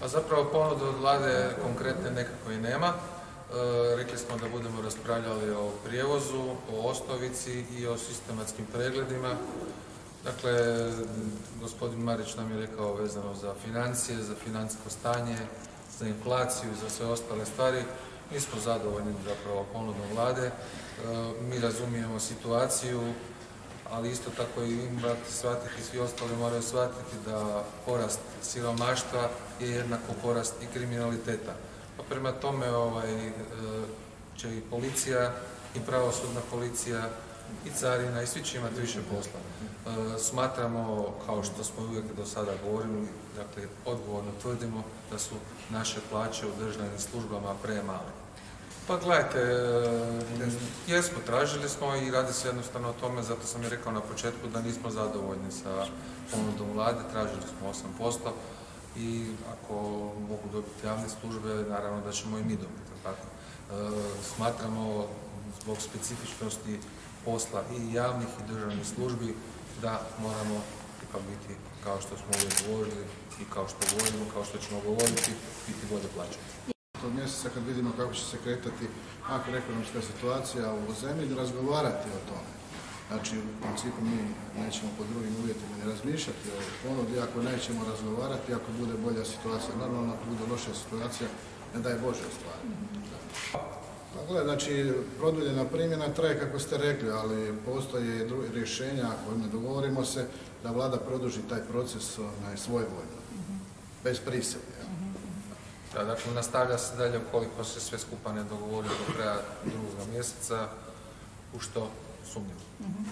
A zapravo ponude od vlade konkretne nekako i nema. E, rekli smo da budemo raspravljali o prijevozu, o osnovici i o sistematskim pregledima. Dakle, gospodin Marić nam je rekao vezano za financije, za financijsko stanje, za inflaciju za sve ostale stvari. Mi smo zadovoljni zapravo ponudom vlade. E, mi razumijemo situaciju, ali isto tako i vi morate shvatiti, svi ostali moraju shvatiti da porast siromaštva je jednako porast i kriminaliteta. Pa prema tome ovaj, e, će i policija i pravosudna policija i carina i svi će imati više posla. E, smatramo, kao što smo uvijek do sada govorili, dakle odgovorno tvrdimo da su naše plaće u državnim službama premale. Pa gledajte, e, jesmo, tražili smo i radi se jednostavno o tome, zato sam i rekao na početku da nismo zadovoljni sa ponudom vlade, tražili smo 8% i ako mogu dobiti javne službe, naravno da ćemo i mi dobiti. Tako. E, smatramo zbog specifičnosti posla i javnih i državnih službi da moramo ipak biti, kao što smo uvijek govorili i kao što govorimo, kao što ćemo govoriti, biti bolje plaćati tog mjeseca kad vidimo kako će se kretati makroekonomska situacija u zemlji, razgovarati o tome. Znači, u principu mi nećemo po drugim uvjetima ne razmišljati o ponudi, ako nećemo razgovarati, ako bude bolja situacija, normalno ako bude loša situacija, ne daj Bože stvari. Pa gledaj, znači, produljena primjena traje kako ste rekli, ali postoje rješenja, ako ne dogovorimo se, da vlada produži taj proces onaj, svojvoljno, bez prisile. Da, dakle, nastavlja se dalje ukoliko se sve skupa ne dogovori do kraja drugog mjeseca, u što sumnjam.